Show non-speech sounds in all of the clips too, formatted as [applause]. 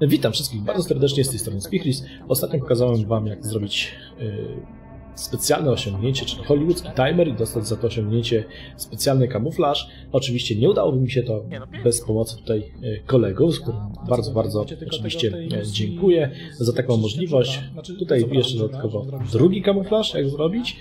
Witam wszystkich bardzo serdecznie z tej strony Spichris. Ostatnio pokazałem Wam, jak zrobić yy, specjalne osiągnięcie, czyli hollywoodzki timer i dostać za to osiągnięcie specjalny kamuflaż. Oczywiście nie udałoby mi się to bez pomocy tutaj yy, kolegów, z którym bardzo, bardzo oczywiście yy, dziękuję za taką możliwość. Tutaj jeszcze dodatkowo drugi kamuflaż, jak zrobić.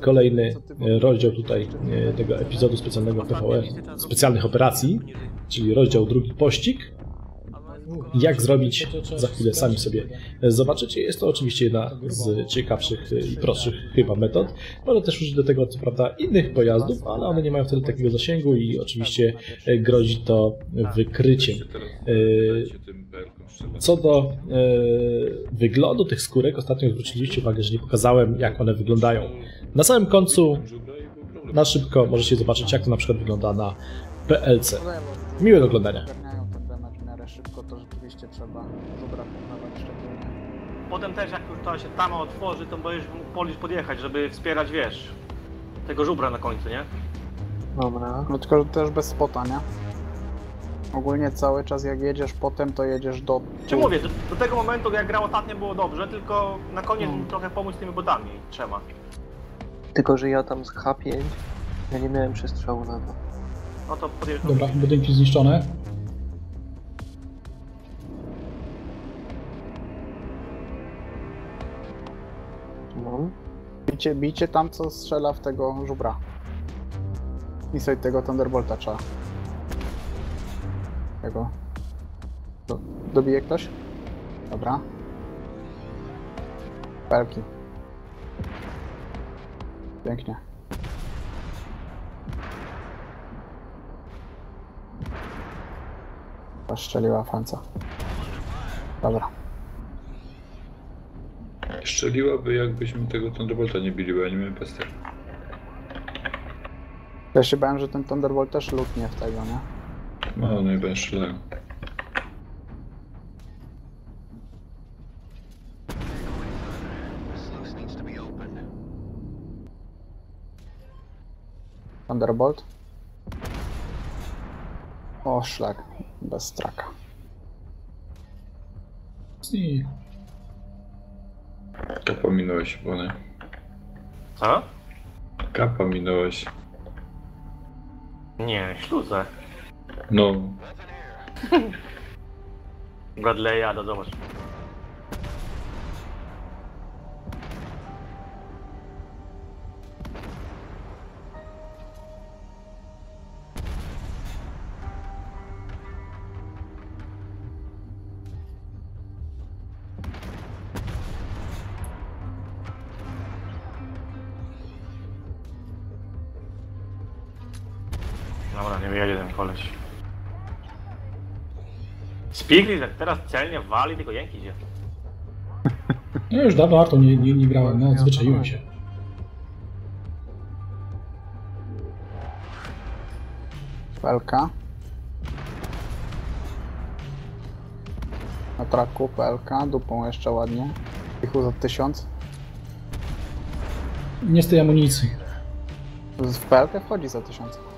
Kolejny rozdział tutaj tego epizodu specjalnego PvE, specjalnych operacji, czyli rozdział drugi pościg. Jak zrobić, za chwilę sami sobie zobaczycie. Jest to oczywiście jedna z ciekawszych i prostszych chyba metod. Można też użyć do tego, co prawda, innych pojazdów, ale one nie mają wtedy takiego zasięgu i oczywiście grozi to wykryciem. Co do wyglądu tych skórek, ostatnio zwróciliście uwagę, że nie pokazałem, jak one wyglądają. Na samym końcu, na szybko, możecie zobaczyć, jak to na przykład wygląda na PLC. Miłego oglądania. Rzeczywiście trzeba żubra poznawać szczególnie. Potem też jak już to się tama otworzy, to będziesz mógł polisz podjechać, żeby wspierać, wiesz, tego żubra na końcu, nie? Dobra. No tylko że też bez spota, nie? Ogólnie cały czas jak jedziesz potem, to jedziesz do... Czy mówię, do, do tego momentu jak grał ostatnio było dobrze, tylko na koniec mu trochę pomóc tymi botami trzeba. Tylko, że ja tam z H5 ja nie miałem przestrzału na to. No to podjeżdżam. Dobra, budynki zniszczone. Bicie, bicie tam, co strzela w tego żubra. I sobie tego Thunderbolta trzeba. Tego. Do, dobije ktoś? Dobra. Pelki. Pięknie. Postrzeliła Franca. Dobra. Strzeliłaby jakbyśmy tego Thunderbolta nie bili, bo ja nie miałem pestek. Ja się bałem, że ten Thunderbolt też lutnie w tego, nie? No, no i będę strzelał. Thunderbolt. O, szlak. Bez straka. I Kapa minąłeś, Bony. Co? Kapa minąłeś. Nie, śluzę. No, [laughs] Bradley'a, do zobacz. Dobra, nie wyjedzie ten koleś. Spigli, jak teraz celnie wali, tylko jęki idzie. [laughs] no już dawno to nie, nie, nie grałem, no odzwyczaiłem się. Pelka. Na traku pelka, dupą jeszcze ładnie. Ichu za 1000. Nie z tej amunicji. W pelkę wchodzi za 1000.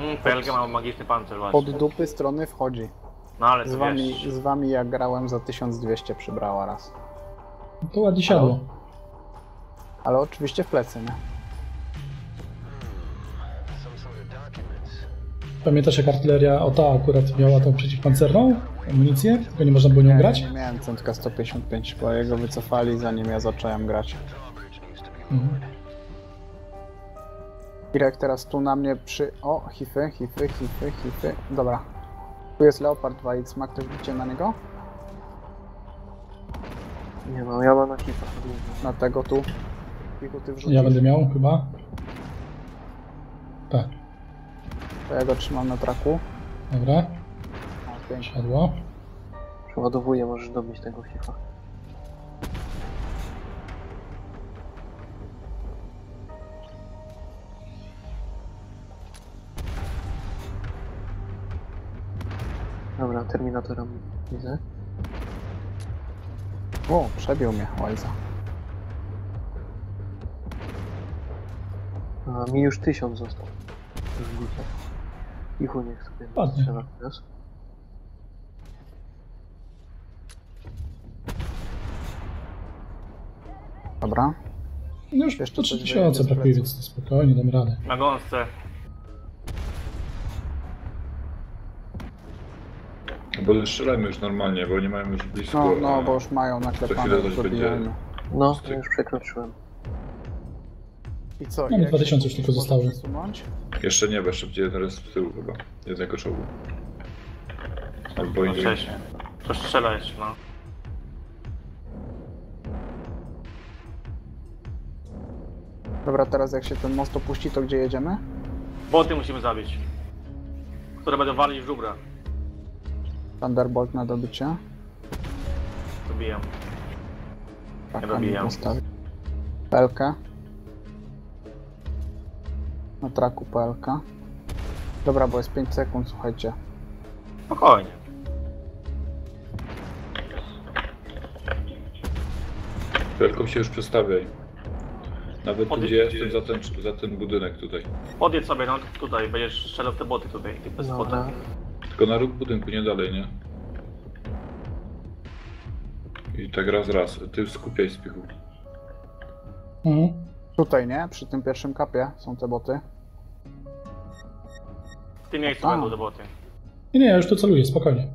Mm, PLG ma magiczny pancerz właśnie. Od dupy strony wchodzi. No ale Z to wami, wiesz, z wami jak grałem za 1200 przybrała raz. To ładnie siadło. Ale oczywiście w plecy, nie? Pamiętasz jak artyleria, o ta akurat miała tą przeciwpancerną amunicję, tylko nie można było nią Nie, grać? nie miałem centka 155, bo jego wycofali zanim ja zacząłem grać. Mhm. Irek teraz tu na mnie przy... O, hify, hify, hify, hify. Dobra. Tu jest Leopard 2X, ma ktoś bicie na niego? Nie no, ja mam na kipa. Na tego tu. Ty wrzucisz. Ja będę miał chyba. Tak, To ja go trzymam na traku. dobra, pięknie. siadło. Przeładowuję, możesz dobić tego hifa. Dobra, Terminatora widzę. O, przebił mnie Wajza. A mi już tysiąc został. Już niech sobie Padnie. strzela teraz. Dobra. No już jeszcze 3000 brakuje, więc spokojnie dam radę. Na gąsce. Bo strzelajmy już normalnie, bo nie mają już blisko. No, no, bo już mają naklepane, coś dobijajmy. będzie. No, ja już przekroczyłem. I co? Mamy jak 2000 się już tylko przesunąć? Jeszcze nie, bo jeszcze będzie teraz z tyłu chyba. Jednego czołgu. Albo No inny. cześć. To strzela jeszcze, no. Dobra, teraz jak się ten most opuści, to gdzie jedziemy? Boty musimy zabić. Które będą walić w żubra. Thunderbolt na dobicie. Dobijam. Tak, dobijam. PLK. Na traku PLK. Dobra, bo jest 5 sekund, słuchajcie. Spokojnie. Wielką się już przestawiaj. Nawet tu, Podjedź- gdzie jestem, za ten, za ten budynek tutaj. Podjedź sobie, no tutaj, będziesz strzelał w te boty tutaj. Ty bez Dobra. Tylko na róg budynku, nie dalej, nie? I tak raz, raz. Ty skupiaj spichu. Mhm. Tutaj, nie? Przy tym pierwszym kapie są te boty. W tym miejscu Tak. będą te boty. Nie, nie, ja już tu celuję, spokojnie.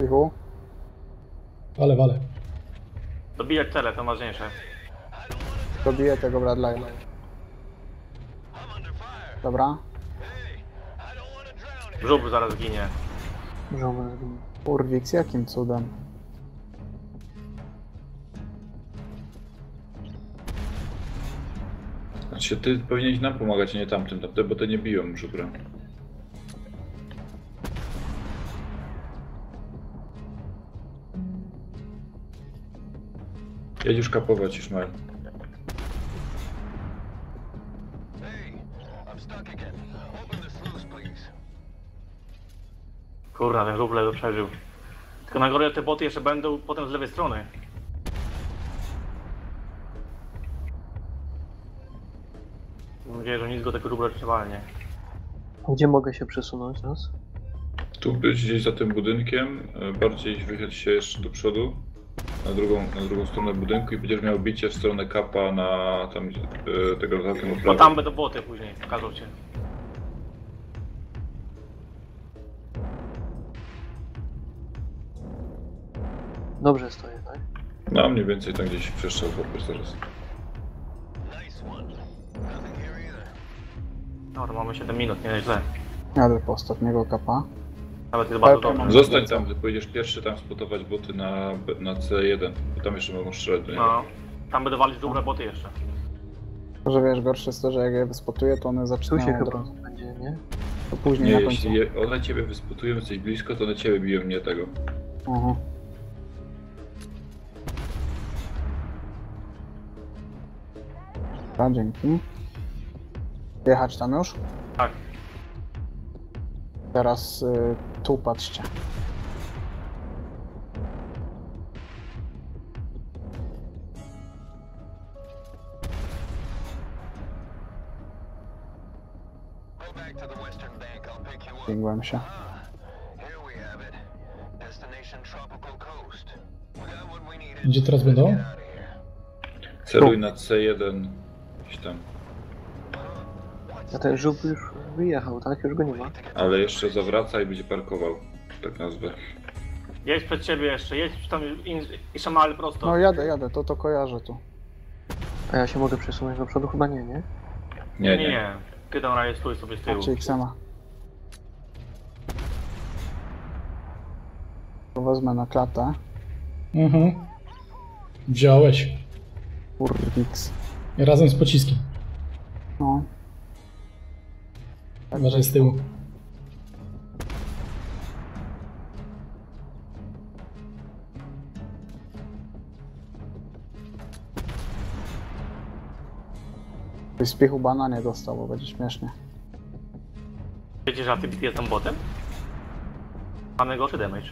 Pichu. Wale, wale. Dobijać cele, to ważniejsze. Dobiję tego Bradley'a. Dobra. To drown here. Żubr zaraz ginie. Żołnierz. Urwix, jakim cudem? Znaczy, ty powinieneś nam pomagać, a nie tamtym, tamte, bo te nie biją żubra. Jedź już kapować, Ismail. Kurna, ten żubr to przeżył. Tylko na górę te boty jeszcze będą potem z lewej strony. Mam nadzieję, że nic go tego żubra nie walnie. Gdzie mogę się przesunąć teraz? Tu być gdzieś za tym budynkiem, e, bardziej wychyl się jeszcze do przodu, na drugą, na drugą stronę budynku i będziesz miał bicie w stronę kapa na tam e, tego całkiem od Bo tam będą boty później, pokażą cię. Dobrze stoję, tak? No mniej więcej tam gdzieś przestrzał po either. Dobra, mamy 7 minut, nie źle. Jadę po ostatniego kapa. Nawet jest bardzo dobrze. Zostań tam, ty pojedziesz pierwszy tam spotować boty na, na C1, bo tam jeszcze mogą strzelać do niego. No. Tam będą walić żubre boty jeszcze. Że wiesz, gorsze jest to, że jak je wyspotuję, to one Tu zaczynają się chyba będzie, nie? To później Nie, na końcu. jeśli je, one ciebie wyspotują, jesteś blisko, to one ciebie biją, nie tego. Dobra, dzięki. Jechać tam już? Tak. Teraz y, tu patrzcie. Biegłem się. Gdzie teraz będą? Celuj na C1, gdzieś tam. A ten żub już wyjechał, tak? Już go nie ma. Ale jeszcze zawraca i będzie parkował, tak nazwę. Jedź przed ciebie jeszcze, jedź tam i, szamal prosto. No jadę, jadę, to to kojarzę tu. A ja się mogę przesunąć do przodu? Chyba nie, nie? Nie, nie, nie. Ty tam stój sobie z tyłu. Patrzcie Xema. To wezmę na klatę. Mhm. Wziąłeś. Urwix. Razem z pociskiem. No. Tak Uważaj z tyłu. Byś z pichu bana nie dostał, bo będzie śmiesznie. Myślisz, że Activity jest tam botem? Mamy gorszy damage.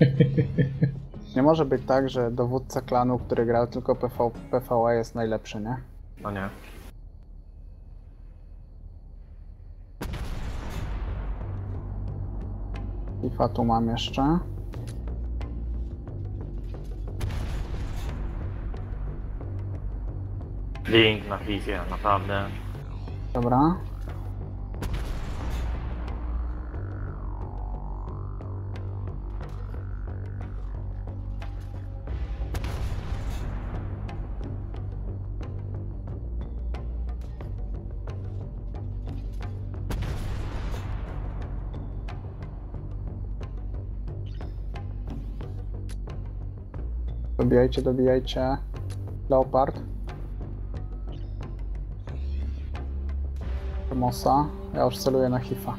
[laughs] Nie może być tak, że dowódca klanu, który grał tylko PV, PvE jest najlepszy, nie? No nie. IFA tu mam jeszcze. Link na Fifie, naprawdę. Dobra. Dobijajcie, dobijajcie. Leopard. Mosa. Ja już celuję na Hifa.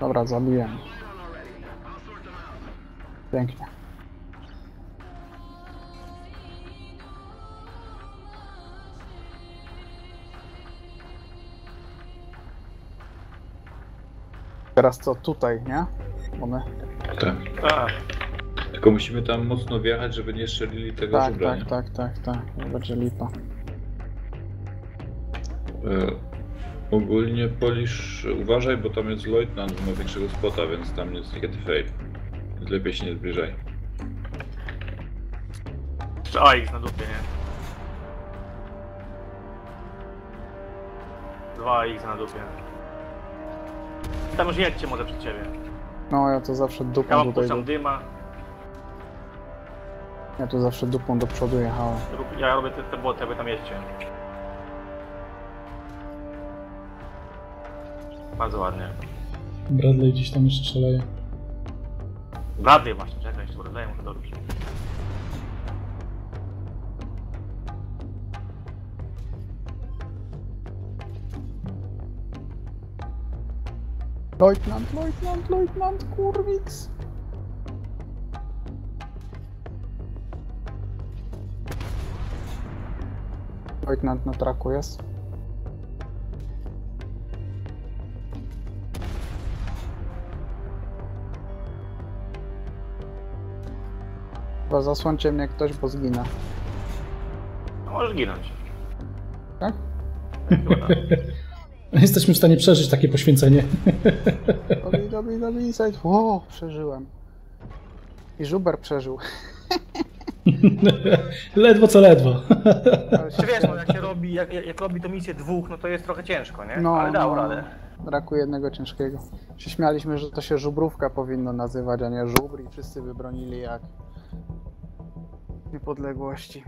Dobra, zabiłem. Pięknie. Teraz co, tutaj, nie? One... Tak. A, Tylko musimy tam mocno wjechać, żeby nie strzelili tego Tak, żubra, tak, nie? tak, tak, tak. Będzie lipa. E, ogólnie Polisz, uważaj, bo tam jest Leutnant, ma większego spota, więc tam jest get fail. Więc lepiej się nie zbliżaj. jeszcze AX na dupie, nie? 2X na dupie. Tam już jedźcie może przed ciebie. No, ja to zawsze Ja dupą wam tutaj... dyma, Ja tu zawsze dupą do przodu jechałem. rób- ja robię te, te boty, aby tam jedźcie. Bardzo ładnie. Bradley gdzieś tam jeszcze szaleje. Bradley właśnie, czekaj, jeszcze Bradley muszę dobić. Leutnant, Leutnant, Leutnant, kurwic! Leutnant na traku jest. Chyba zasłońcie mnie ktoś, bo zginę. No możesz ginąć. Tak? Tak. [laughs] Jesteśmy w stanie przeżyć takie poświęcenie. Dobij, dobij, dobij, inside. O, przeżyłem. I Żuber przeżył. [laughs] [laughs] ledwo co ledwo. Czy wiesz, no jak się robi, jak, jak robi to misję dwóch, no to jest trochę ciężko, nie? No, Ale dał no. radę. Braku jednego ciężkiego. Się śmialiśmy, że to się żubrówka powinno nazywać, a nie żubr i wszyscy wybronili jak niepodległości.